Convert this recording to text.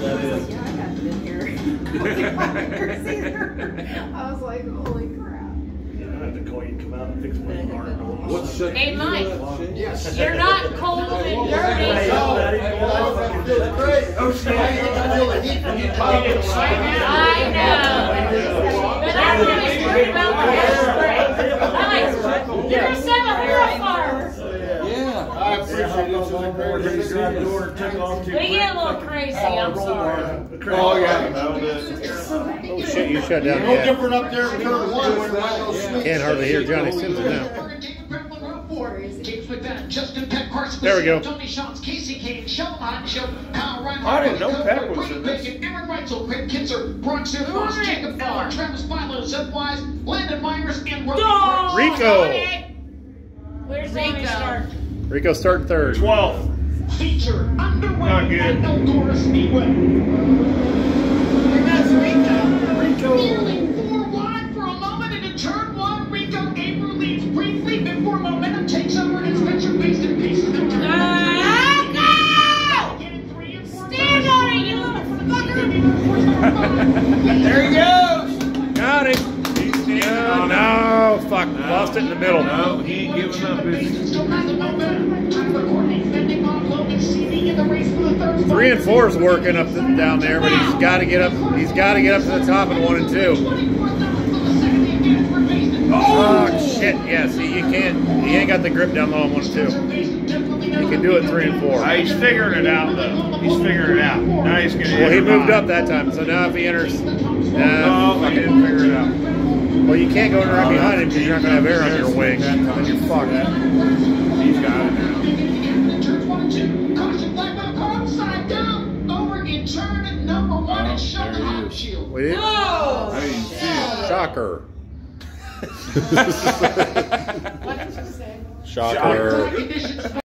that I was like, yeah, I haven't been here. I was like, holy crap. Yeah, I have to call you to come out and fix my car. What's shut? Hey, Mike. Yes. You're not cold and dirty. Oh, shit. I feel the heat from you talking. I know. But I'm really worried about the hairspray. Nice. You're a seven farmer. Yeah. I appreciate it. so Just grabbed the door and took off to. We get a little crazy, I'm sorry. Oh, yeah. Oh shit, you shut down No the different up there in turn one when it went. Can't hardly hear Johnny Simpson now. There we go. Tony Shots, Kasey Kahne, Sheldon Hot Kyle Reinhardt. I didn't know Cody Pep was in this. Bacon, Aaron Reutzel, Craig Kitzer, Brock Sifros, Jacob Fowler. Travis Philo, Zeb Wise, Landon Myers, and Roby Oh, Rico. Where's Rico? Start? Rico starting third. Twelve. Feature underway Not good. at Eldora Speedway. Nearly four wide for a moment into turn one. Rico Gabriel leads briefly before momentum takes over and Spencer Mason paces them to Ah, Getting three and. Stand on it, you little fucker. There he goes. No. Lost it in the middle. No, he ain't giving up. is he? Still has the momentum. Tyler Courtney fending off Logan Seavey in the race for the third spot. Three and four is working up the, down there, but he's got to get up. He's got to get up to the top in one and two. 24th number for the second again for Mason. Oh shit! Yes, he, you can't. He ain't got the grip down low on one and two. He can do it three and four. Ah, he's figuring it out though. He's figuring it out. Now he's gonna. Well, he moved nine. up that time, so now if he enters, uh, he didn't figure it out. Well, you can't go right behind him because you're not gonna have air on your wing. Then you're fucked. He's got it now. Turns one and two. Caution flag by the car upside down. Over in turn number one and Sheldon Haudenschild. We did. No. I didn't see it. Shocker. What did you say? Shocker. Conditions